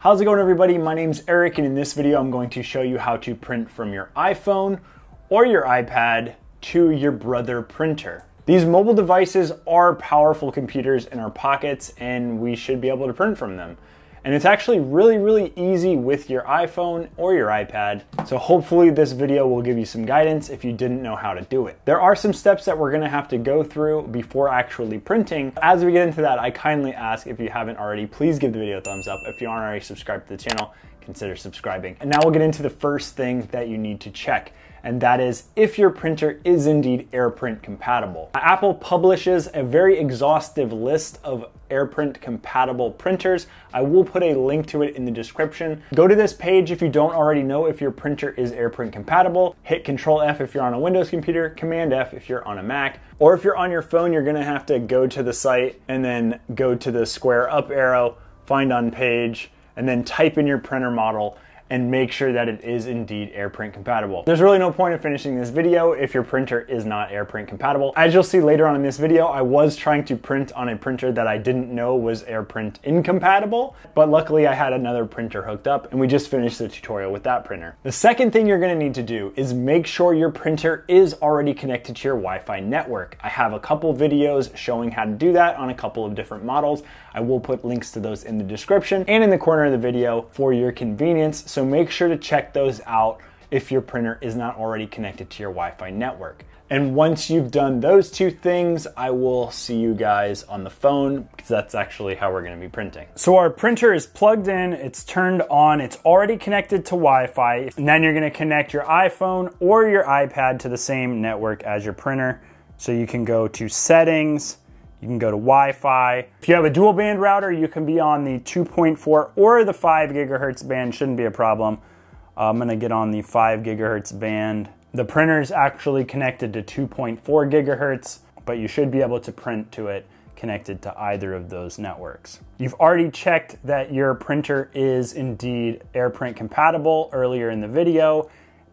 How's it going everybody? My name's Eric and in this video I'm going to show you how to print from your iPhone or your iPad to your brother printer. These mobile devices are powerful computers in our pockets and we should be able to print from them. And it's actually really, really easy with your iPhone or your iPad. So hopefully this video will give you some guidance if you didn't know how to do it. There are some steps that we're gonna have to go through before actually printing. As we get into that, I kindly ask if you haven't already, please give the video a thumbs up. If you aren't already subscribed to the channel, consider subscribing. And now we'll get into the first thing that you need to check and that is if your printer is indeed AirPrint compatible. Apple publishes a very exhaustive list of AirPrint compatible printers. I will put a link to it in the description. Go to this page if you don't already know if your printer is AirPrint compatible. Hit Control F if you're on a Windows computer, Command F if you're on a Mac. Or if you're on your phone, you're gonna have to go to the site and then go to the square up arrow, find on page, and then type in your printer model and make sure that it is indeed AirPrint compatible. There's really no point in finishing this video if your printer is not AirPrint compatible. As you'll see later on in this video, I was trying to print on a printer that I didn't know was AirPrint incompatible, but luckily I had another printer hooked up and we just finished the tutorial with that printer. The second thing you're gonna need to do is make sure your printer is already connected to your Wi-Fi network. I have a couple videos showing how to do that on a couple of different models. I will put links to those in the description and in the corner of the video for your convenience. So make sure to check those out if your printer is not already connected to your Wi-Fi network. And once you've done those two things, I will see you guys on the phone because that's actually how we're gonna be printing. So our printer is plugged in, it's turned on, it's already connected to Wi-Fi, and then you're gonna connect your iPhone or your iPad to the same network as your printer. So you can go to settings, you can go to Wi-Fi. If you have a dual band router, you can be on the 2.4 or the 5 gigahertz band, shouldn't be a problem. I'm gonna get on the 5 gigahertz band. The printer is actually connected to 2.4 gigahertz, but you should be able to print to it connected to either of those networks. You've already checked that your printer is indeed AirPrint compatible earlier in the video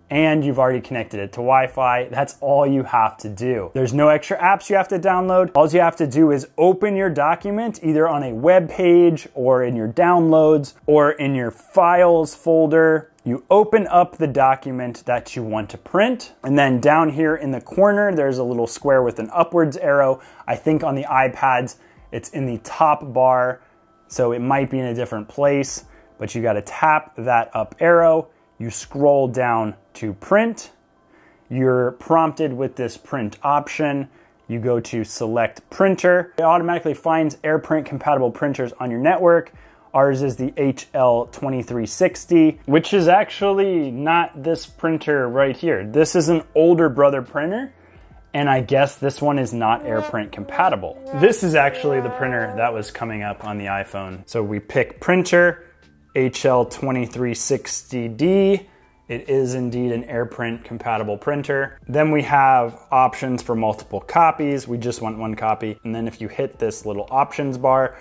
and you've already connected it to Wi-Fi. That's all you have to do. There's no extra apps you have to download. All you have to do is open your document either on a web page or in your downloads or in your files folder. You open up the document that you want to print, and then down here in the corner, there's a little square with an upwards arrow. I think on the iPads, it's in the top bar, so it might be in a different place, but you gotta tap that up arrow you scroll down to print. You're prompted with this print option. You go to select printer. It automatically finds AirPrint compatible printers on your network. Ours is the HL2360, which is actually not this printer right here. This is an older brother printer, and I guess this one is not AirPrint compatible. This is actually the printer that was coming up on the iPhone. So we pick printer, HL2360D. It is indeed an AirPrint compatible printer. Then we have options for multiple copies. We just want one copy. And then if you hit this little options bar,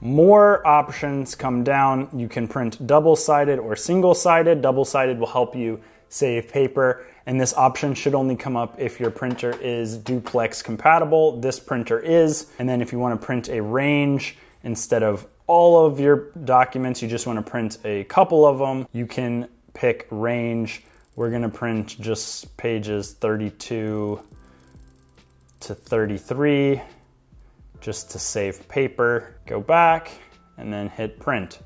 more options come down. You can print double-sided or single-sided. Double-sided will help you save paper. And this option should only come up if your printer is duplex compatible. This printer is. And then if you want to print a range instead of all of your documents, you just want to print a couple of them, you can pick range. We're to print just pages 32 to 33 just to save paper. Go back and then hit print.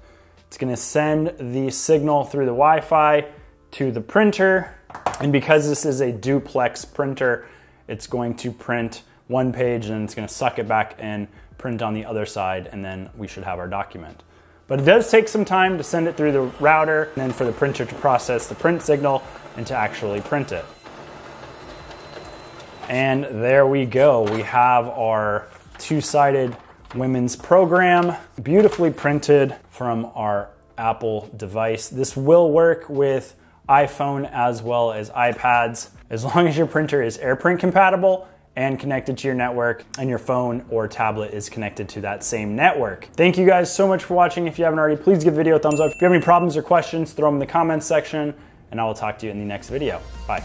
It's to send the signal through the Wi Fi to the printer. And because this is a duplex printer, it's going to print one page and it's to suck it back in print on the other side, and then we should have our document. But it does take some time to send it through the router, and then for the printer to process the print signal and to actually print it. And there we go. We have our two-sided women's program, beautifully printed from our Apple device. This will work with iPhone as well as iPads. As long as your printer is AirPrint compatible, and connected to your network and your phone or tablet is connected to that same network. Thank you guys so much for watching. If you haven't already, please give the video a thumbs up. If you have any problems or questions, throw them in the comments section and I will talk to you in the next video. Bye.